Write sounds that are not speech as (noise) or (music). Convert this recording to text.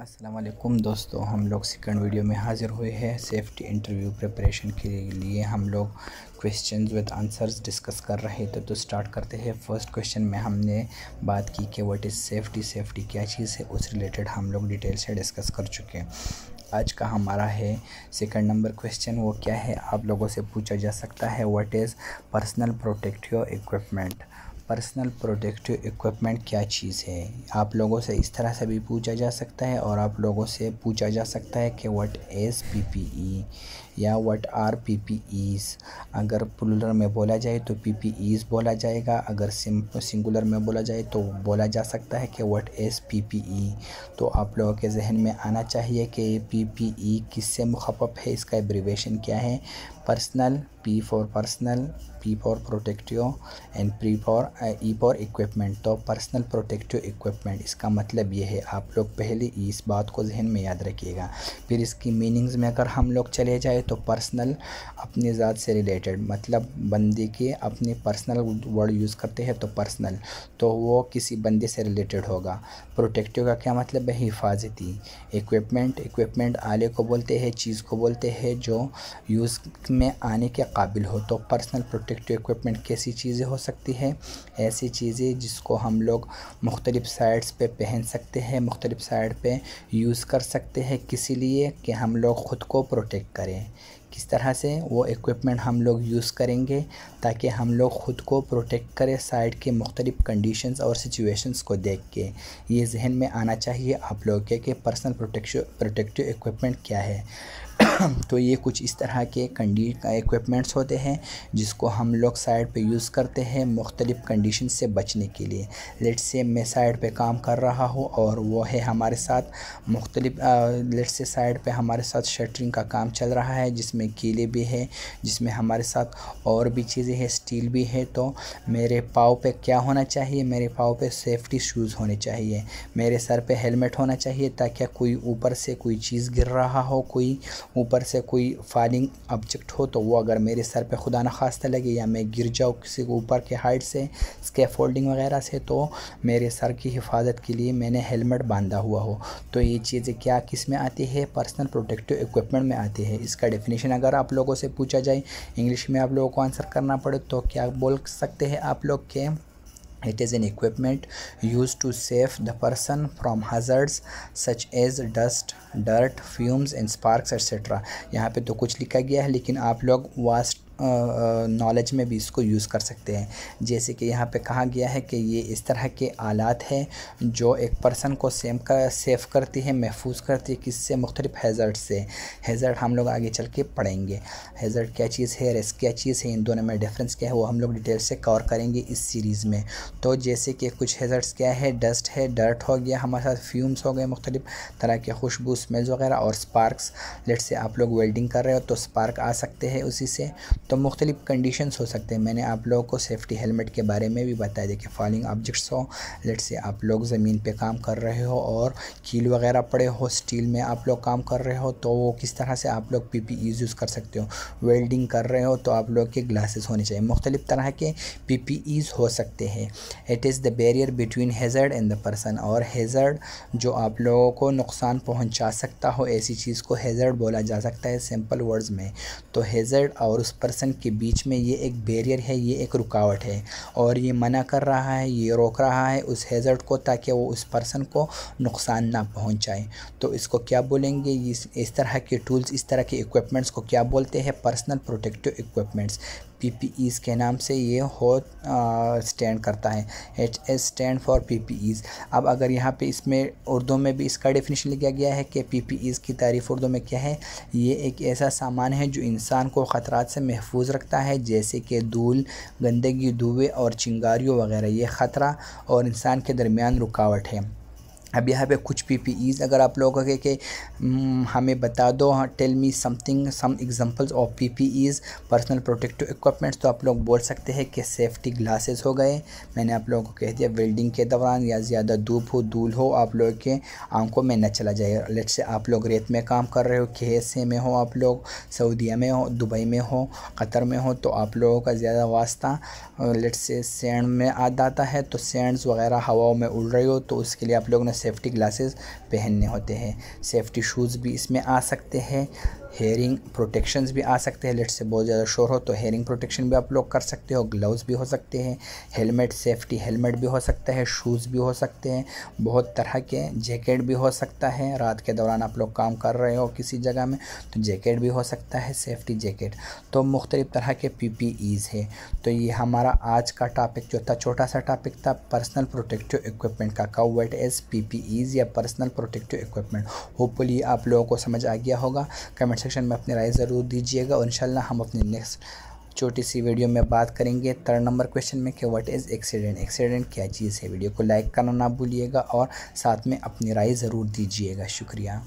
वालेकुम दोस्तों, हम लोग सेकंड वीडियो में हाज़िर हुए हैं सेफ़्टी इंटरव्यू प्रिपरेशन के लिए। हम लोग क्वेश्चन विद आंसर्स डिस्कस कर रहे थे तो स्टार्ट करते हैं। फ़र्स्ट क्वेश्चन में हमने बात की कि व्हाट इज़ सेफ़्टी सेफ़्टी क्या चीज़ है, उस रिलेटेड हम लोग डिटेल से डिस्कस कर चुके हैं। आज का हमारा है सेकंड नंबर क्वेश्चन वो क्या है? आप लोगों से पूछा जा सकता है what is personal protective equipment personal protective equipment क्या चीज़ है? आप लोगों से इस तरह से भी पूछा जा सकता है और आप लोगों से पूछा जा सकता है कि व्हाट इज़ पीपीई या व्हाट आर पीपीईज़ अगर प्लूरल में बोला जाए तो पीपीईज़ बोला जाएगा। अगर सिंगुलर में बोला जाए तो बोला जा सकता है कि व्हाट इज़ पीपीई तो आप लोगों के जहन में आना चाहिए कि पी पीपीई किससे मुखफ़ है? इसका एब्रीवेशन क्या है? Personal P for personal P for protective and pre for E for equipment तो पर्सनल प्रोटेक्टिव इक्विपमेंट इसका मतलब ये है, आप लोग पहले इस बात को जहन में याद रखिएगा। फिर इसकी मीनिंग्स में अगर हम लोग चले जाए तो पर्सनल अपनी ज़ात से रिलेटेड मतलब बंदे के अपने पर्सनल वर्ड यूज़ करते हैं तो पर्सनल तो वो किसी बंदे से रिलेटेड होगा। प्रोटेक्टिव का क्या मतलब है? हिफाजती। इक्विपमेंट इक्विपमेंट आले को बोलते हैं, चीज़ को बोलते हैं, जो यूज़ में आने के काबिल हो तो पर्सनल प्रोटेक्टिव इक्विपमेंट कैसी चीज़ें हो सकती है? ऐसी चीज़ें जिसको हम लोग मुख्तलिफ़ साइड्स पे पहन सकते हैं, मुख्तलिफ़ साइड पे यूज़ कर सकते हैं, किसी लिए कि हम लोग ख़ुद को प्रोटेक्ट करें। किस तरह से? वो इक्विपमेंट हम लोग यूज़ करेंगे ताकि हम लोग ख़ुद को प्रोटेक्ट करें साइड के मुख्तलिफ़ कंडीशंस और सिचुएशंस को देख के। ये जहन में आना चाहिए आप लोग के कि पर्सनल प्रोटेक्शन प्रोटेक्टिव इक्विपमेंट क्या है। (coughs) तो ये कुछ इस तरह के कंडी इक्विपमेंट्स होते हैं, जिसको हम लोग साइड पे यूज़ करते हैं मुख्तलिफ़ कंडीशन से बचने के लिए। लेट से मैं साइड पे काम कर रहा हूँ और वो है हमारे साथ मुख्तलिफ़ लेट से साइड पे हमारे साथ शटरिंग का काम चल रहा है, जिसमें कीले भी है, जिसमें हमारे साथ और भी चीज़ें हैं स्टील भी है तो मेरे पाँव पे क्या होना चाहिए? मेरे पाँव पे सेफ्टी शूज़ होने चाहिए। मेरे सर पे हेलमेट होना चाहिए, ताकि कोई ऊपर से कोई चीज़ गिर रहा हो, कोई ऊपर से कोई फॉलिंग ऑब्जेक्ट हो तो वो अगर मेरे सर पे खुदा न लगे या मैं गिर जाऊँ किसी को ऊपर के हाइट से स्के फोल्डिंग वगैरह से तो मेरे सर की हिफाजत के लिए मैंने हेलमेट बांधा हुआ हो। तो ये चीज़ें क्या किसमें आती है? पर्सनल प्रोटेक्टिव इक्विपमेंट में आती है। इसका डेफिनेशन अगर आप लोगों से पूछा जाए इंग्लिश में आप लोगों को आंसर करना पड़े तो क्या बोल सकते हैं आप लोग के? It is an equipment used to save the person from hazards such as dust dirt fumes and sparks etc यहाँ पे तो कुछ लिखा गया है लेकिन आप लोग वास्ट नॉलेज में भी इसको यूज़ कर सकते हैं। जैसे कि यहाँ पे कहा गया है कि ये इस तरह के आलात हैं जो एक पर्सन को सेम का सेफ़ करती है, महफूज करती है किससे मुख्तलिफ़ हैज़र्ड से। हैज़र्ड हम लोग आगे चल के पढ़ेंगे। हैज़र्ड क्या चीज़ है रेस क्या चीज़ है, इन दोनों में डिफरेंस क्या है, वो हम लोग डिटेल से कवर करेंगे इस सीरीज़ में। तो जैसे कि कुछ हैज़र्ड्स क्या है डस्ट है डर्ट हो गया, हमारे साथ फ्यूम्स हो गए, मुख्तलिफ़ तरह के खुशबू स्मेल्स वगैरह और स्पार्क्स लेट से आप लोग वेल्डिंग कर रहे हो तो स्पार्क आ सकते हैं उसी से। तो मुख्तलिफ़ कंडीशंस हो सकते हैं। मैंने आप लोगों को सेफ्टी हेलमेट के बारे में भी बताया। दिया कि फॉलिंग ऑब्जेक्ट्स हो लेट से आप लोग ज़मीन पे काम कर रहे हो और कील वगैरह पड़े हो स्टील में आप लोग काम कर रहे हो तो वो किस तरह से आप लोग पी पी यूज़ कर सकते हो? वेल्डिंग कर रहे हो तो आप लोग के ग्लासेस होने चाहिए। मुख्तलिफ़ तरह के पी पी ईज़ हो सकते हैं। It is the barrier between hazard and the person और हेज़र्ड जो आप लोगों को नुकसान पहुँचा सकता हो, ऐसी चीज़ को हेज़र्ड बोला जा सकता है सिंपल वर्ड्स में। तो हेज़र्ड और उस पर्सन पर्सन के बीच में ये एक बैरियर है, ये एक रुकावट है और ये मना कर रहा है, ये रोक रहा है उस हेज़र्ट को ताकि वो उस पर्सन को नुकसान ना पहुँचाए। तो इसको क्या बोलेंगे? इस इस तरह के टूल्स इस तरह के इक्विपमेंट्स को क्या बोलते हैं? पर्सनल प्रोटेक्टिव इक्विपमेंट्स पीपीईज के नाम से ये हो स्टैंड करता है। H S stand for PPEs अब अगर यहाँ पे इसमें उर्दू में भी इसका डेफिनेशन लिखा गया है कि पीपीईज की तारीफ़ उर्दू में क्या है, ये एक ऐसा सामान है जो इंसान को ख़तरात से महफूज रखता है, जैसे कि धूल, गंदगी, धुएँ और चिंगारियों वगैरह। ये ख़तरा और इंसान के दरमियान रुकावट है। अब यहाँ पे कुछ पी पी ईज़ अगर आप लोगों के, कि हमें बता दो हाँ tell me something some examples of P P Es personal protective equipments तो आप लोग बोल सकते हैं कि सेफ्टी ग्लासेस हो गए। मैंने आप लोगों को कह दिया वेल्डिंग के दौरान या ज़्यादा धूप हो, धूल हो, आप लोगों के आँखों में न चला जाए। लेट से आप लोग रेत में काम कर रहे हो खेसे में हो आप लोग, सऊदीया में हो, दुबई में हो, कतर में हो तो आप लोगों का ज़्यादा वास्ता लेट से सैंड में आ जाता है तो सैंड्स वगैरह हवाओं में उड़ रही हो तो उसके लिए आप लोगों ने सेफ्टी ग्लासेस पहनने होते हैं। सेफ्टी शूज़ भी इसमें आ सकते हैं। हेयरिंग प्रोटेक्शंस भी आ सकते हैं। लेट से बहुत ज़्यादा शोर हो तो हेयरिंग प्रोटेक्शन भी आप लोग कर सकते हो। ग्लव्स भी हो सकते हैं। हेलमेट, सेफ्टी हेलमेट भी हो सकता है। शूज़ भी हो सकते हैं। बहुत तरह के जैकेट भी हो सकता है। रात के दौरान आप लोग काम कर रहे हो किसी जगह में तो जैकेट भी हो सकता है, सेफ्टी जैकेट। तो मुख्तलिफ़ तरह के पी पी ईज़ है। तो ये हमारा आज का टॉपिक जो था, छोटा सा टॉपिक था, पर्सनल प्रोटेक्टिव इक्विपमेंट का। Caught as P P Es या पर्सनल प्रोटेक्टिव इक्विपमेंट? होपफुली आप लोगों को समझ आ गया होगा। कमेंट सेक्शन में अपनी राय ज़रूर दीजिएगा और इंशाल्लाह हम अपनी नेक्स्ट छोटी सी वीडियो में बात करेंगे। थर्ड नंबर क्वेश्चन में कि व्हाट इज़ एक्सीडेंट एक्सीडेंट क्या चीज़ है? वीडियो को लाइक करना ना भूलिएगा और साथ में अपनी राय ज़रूर दीजिएगा। शुक्रिया।